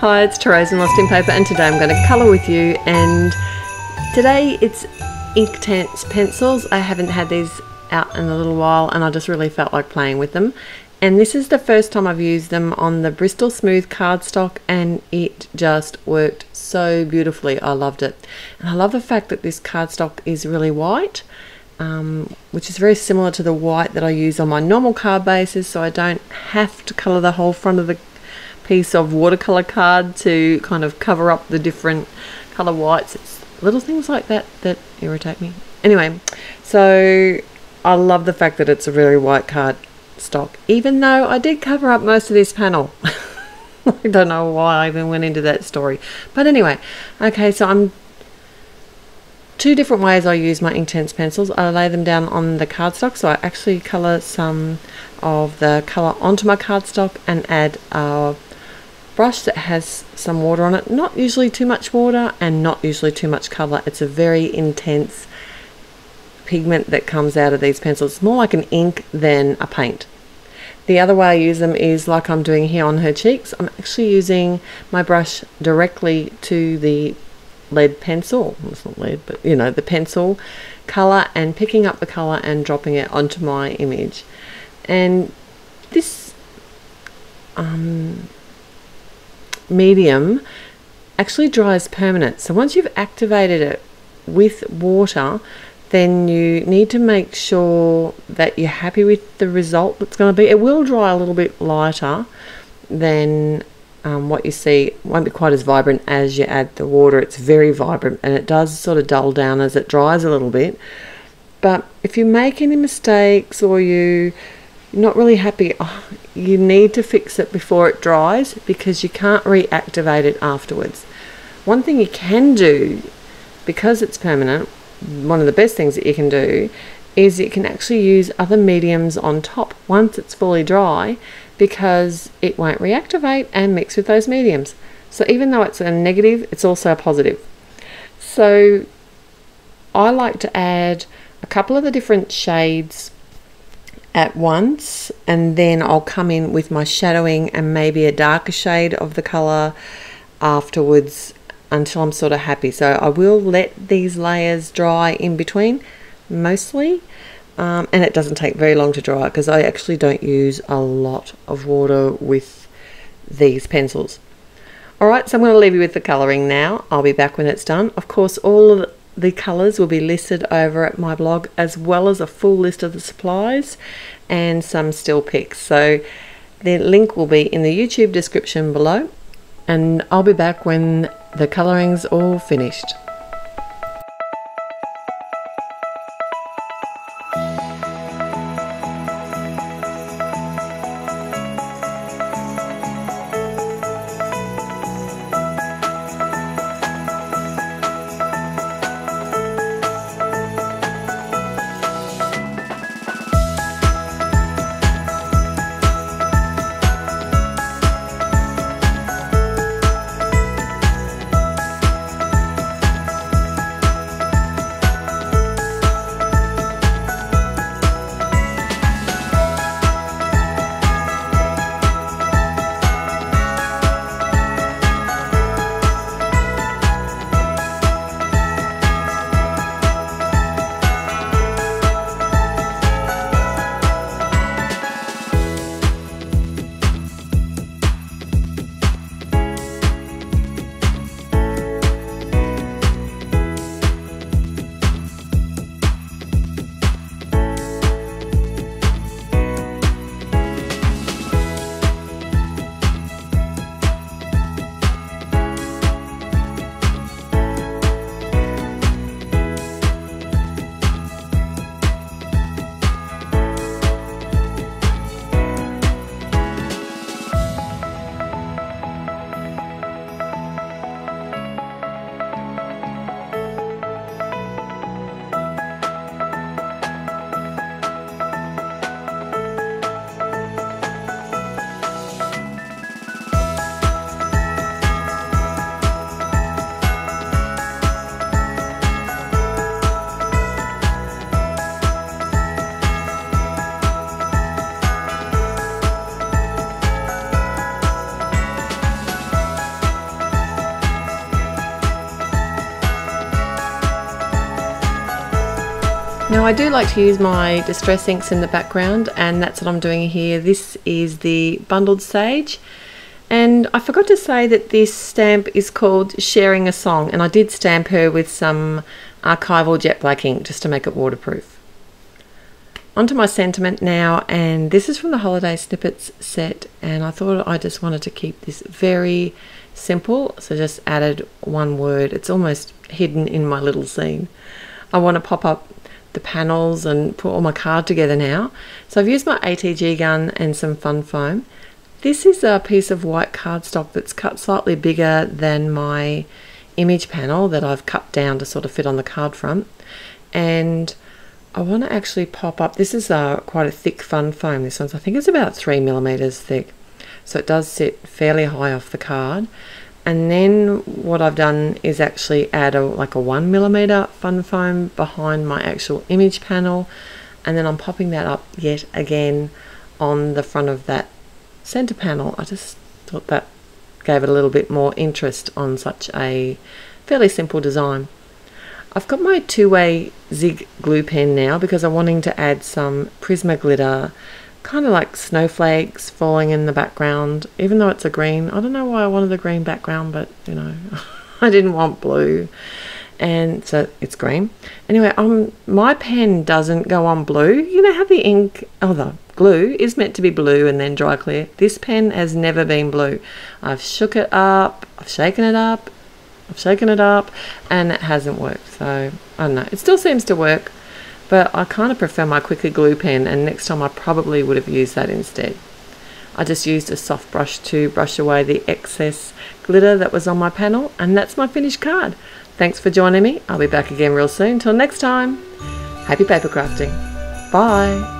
Hi, it's Therese in Lost in Paper, and today I'm going to colour with you. And today it's Inktense pencils. I haven't had these out in a little while, and I just really felt like playing with them. And this is the first time I've used them on the Bristol Smooth cardstock, and it just worked so beautifully. I loved it. And I love the fact that this cardstock is really white. Um, which is very similar to the white that I use on my normal card bases so I don't have to colour the whole front of the piece of watercolor card to kind of cover up the different color whites. It's little things like that that irritate me. Anyway, so I love the fact that it's a very white card stock, even though I did cover up most of this panel. I don't know why I even went into that story. But anyway, okay, so I'm two different ways I use my Inktense pencils. I lay them down on the cardstock, so I actually colour some of the colour onto my cardstock and add a brush that has some water on it. Not usually too much water and not usually too much colour. It's a very intense pigment that comes out of these pencils. It's more like an ink than a paint. The other way I use them is like I'm doing here on her cheeks. I'm actually using my brush directly to the lead pencil. It's not lead, but you know, the pencil colour and picking up the colour and dropping it onto my image. And this um, medium actually dries permanent. So once you've activated it with water, then you need to make sure that you're happy with the result that's going to be. It will dry a little bit lighter than um, what you see. Won't be quite as vibrant as you add the water. It's very vibrant and it does sort of dull down as it dries a little bit. But if you make any mistakes or you you're not really happy, oh, you need to fix it before it dries because you can't reactivate it afterwards. One thing you can do, because it's permanent, one of the best things that you can do is you can actually use other mediums on top once it's fully dry because it won't reactivate and mix with those mediums. So even though it's a negative, it's also a positive. So I like to add a couple of the different shades at once and then I'll come in with my shadowing and maybe a darker shade of the color afterwards until I'm sort of happy. So I will let these layers dry in between mostly um, and it doesn't take very long to dry because I actually don't use a lot of water with these pencils. Alright, so I'm going to leave you with the colouring now. I'll be back when it's done. Of course, all of the colours will be listed over at my blog as well as a full list of the supplies and some still pics. So the link will be in the YouTube description below and I'll be back when the colouring's all finished. Now I do like to use my distress inks in the background and that's what I'm doing here. This is the Bundled Sage and I forgot to say that this stamp is called Sharing a Song and I did stamp her with some archival jet black ink just to make it waterproof. Onto my sentiment now and this is from the Holiday Snippets set and I thought I just wanted to keep this very simple so just added one word. It's almost hidden in my little scene. I want to pop up the panels and put all my card together now. So I've used my ATG gun and some fun foam. This is a piece of white cardstock that's cut slightly bigger than my image panel that I've cut down to sort of fit on the card front. And I want to actually pop up, this is a, quite a thick fun foam, this one's I think it's about three millimeters thick. So it does sit fairly high off the card and then what I've done is actually add a like a one millimeter fun foam behind my actual image panel. And then I'm popping that up yet again on the front of that center panel. I just thought that gave it a little bit more interest on such a fairly simple design. I've got my two-way zig glue pen now because I'm wanting to add some Prismaglitter kind of like snowflakes falling in the background, even though it's a green. I don't know why I wanted the green background, but you know, I didn't want blue. And so it's green. Anyway, um, my pen doesn't go on blue. You know how the ink, oh, the glue is meant to be blue and then dry clear. This pen has never been blue. I've shook it up, I've shaken it up, I've shaken it up, and it hasn't worked. So I don't know. It still seems to work but I kind of prefer my Quickie glue pen and next time I probably would have used that instead. I just used a soft brush to brush away the excess glitter that was on my panel and that's my finished card. Thanks for joining me. I'll be back again real soon. Till next time, happy paper crafting. Bye.